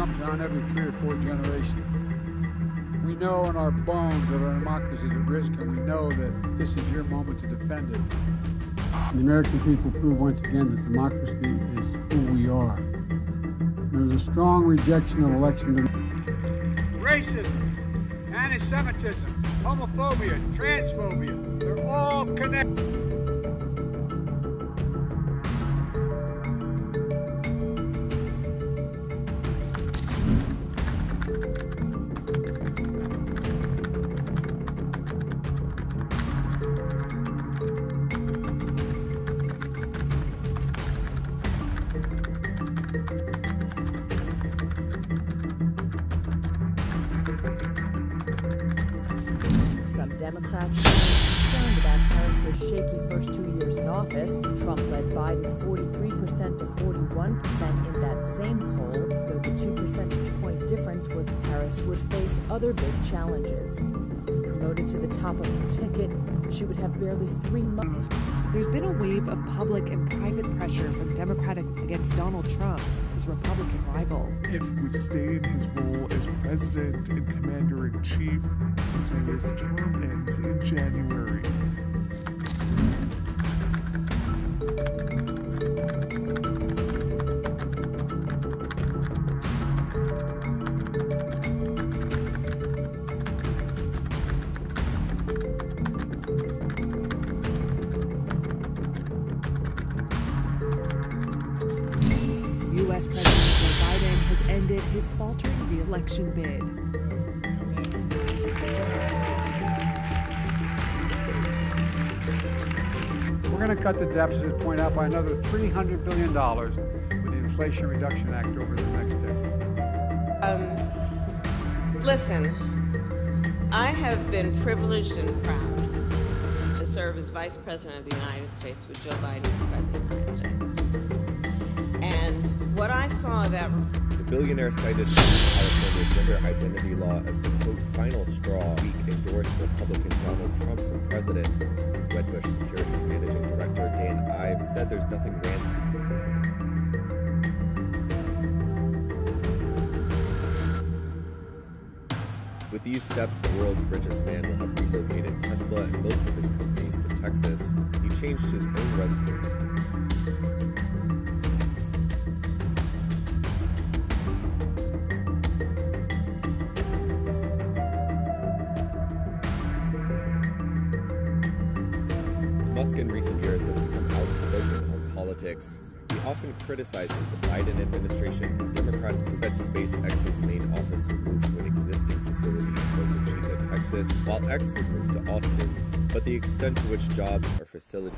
every three or four generations. We know in our bones that our democracy is at risk, and we know that this is your moment to defend it. The American people prove once again that democracy is who we are. There is a strong rejection of election. Racism, anti-Semitism, homophobia, transphobia, they're all connected. Some Democrats are concerned about Harris's shaky first two years in office. Trump led Biden 43% to 41% in that same poll, though the two percentage point difference was Harris would face other big challenges. If promoted to the top of the ticket, she would have barely three months. There's been a wave of public and private pressure from Democratic against Donald Trump, his Republican rival. If he would stay in his role as president and commander in chief until term ends in January. U.S. President Joe Biden has ended his faltering re-election bid. We're going to cut the deficit point out by another $300 billion with the Inflation Reduction Act over the next decade. Um, listen, I have been privileged and proud to serve as Vice President of the United States with Joe Biden as President of the United States. And what I saw of that billionaire cited California gender identity law as the quote final straw week endorsed Republican Donald Trump for president. Wedbush Securities Managing Director Dan Ives said there's nothing random. With these steps, the world's richest man will have relocated Tesla and most of his companies to Texas. He changed his own residence. Musk in recent years has become outspoken on politics. He often criticizes the Biden administration when Democrats present SpaceX's main office would move to an existing facility in Boca Chica, Texas, while X would move to Austin, but the extent to which jobs are facilitated.